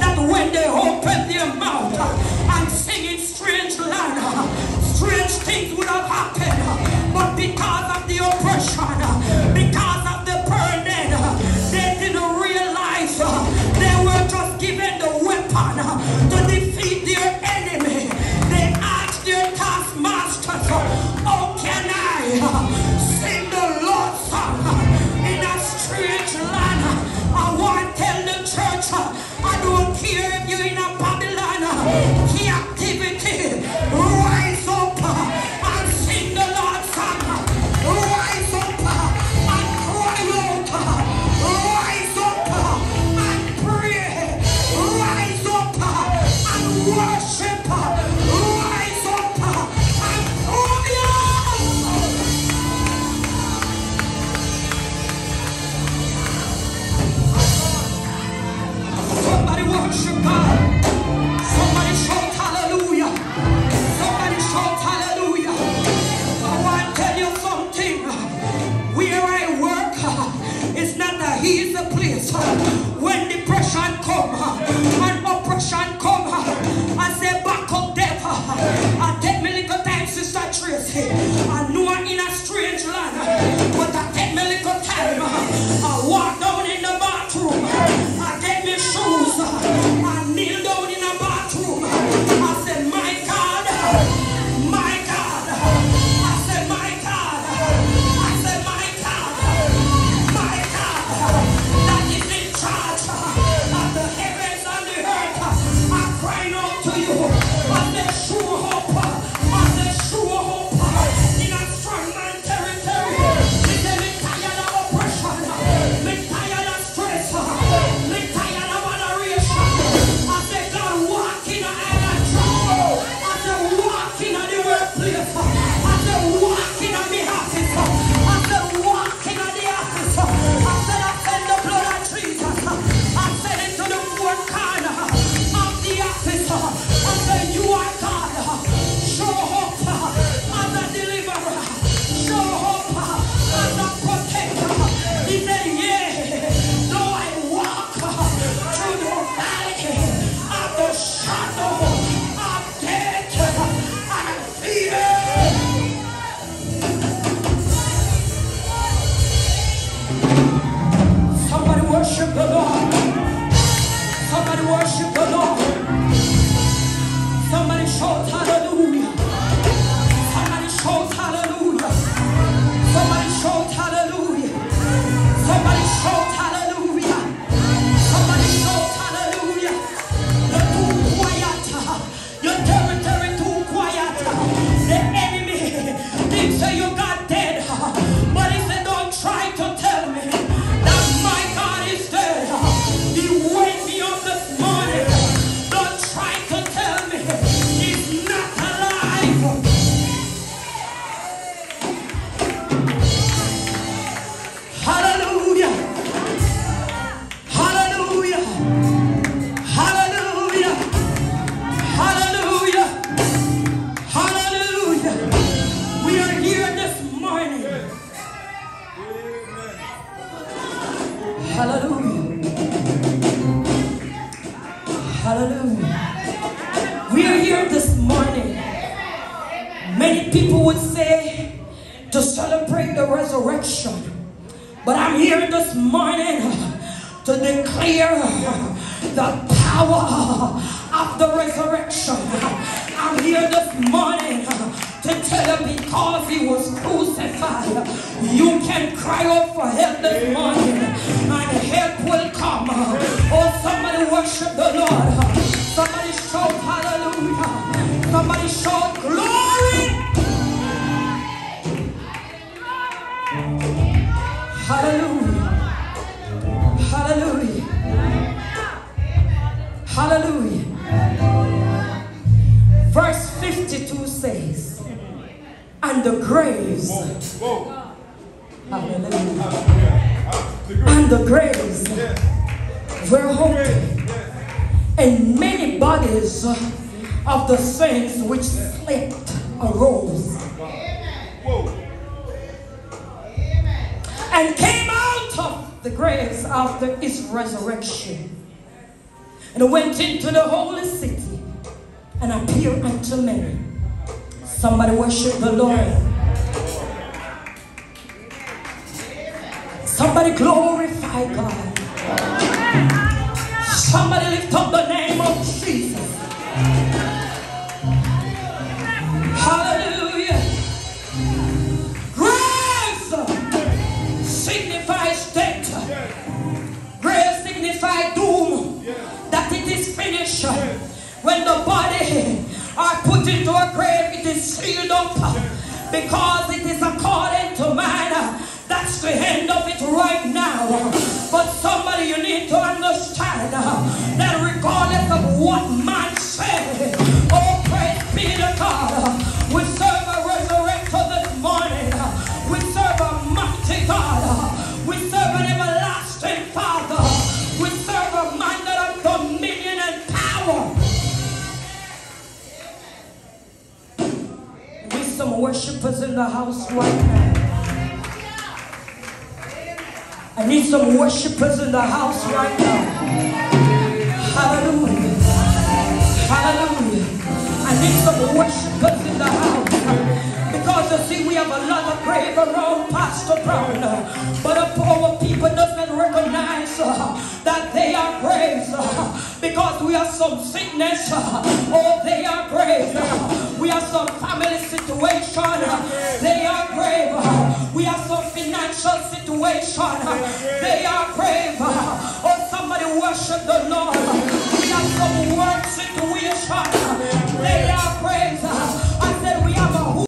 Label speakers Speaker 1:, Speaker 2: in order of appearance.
Speaker 1: that when they open their mouth uh, and sing in strange land, uh, strange things would have happened. Uh, but because of the oppression, people would say to celebrate the resurrection. But I'm here this morning to declare the power of the resurrection. I'm here this morning to tell you because he was crucified, you can cry out for help this morning and help will come. Oh, somebody worship the Lord. Somebody Hallelujah. Verse 52 says, And the graves. Hallelujah. And the graves were opened. And many bodies of the saints which slept arose. And came out of the graves after his resurrection and went into the holy city and appeared unto many. Somebody worship the Lord. Somebody glorify God. Somebody lift up the name put into a grave, it is sealed up because it is according to man. That's the end of it right now. But somebody, you need to understand that regardless of what worshipers in the house right now. I need some worshipers in the house right now. Hallelujah. Hallelujah. I need some worshipers in the house. Because you see, we have a lot of grave around Pastor Brown. But our poor people doesn't recognize uh, that they are graves. uh, because we have some sickness. uh, oh, they are grave. Situation.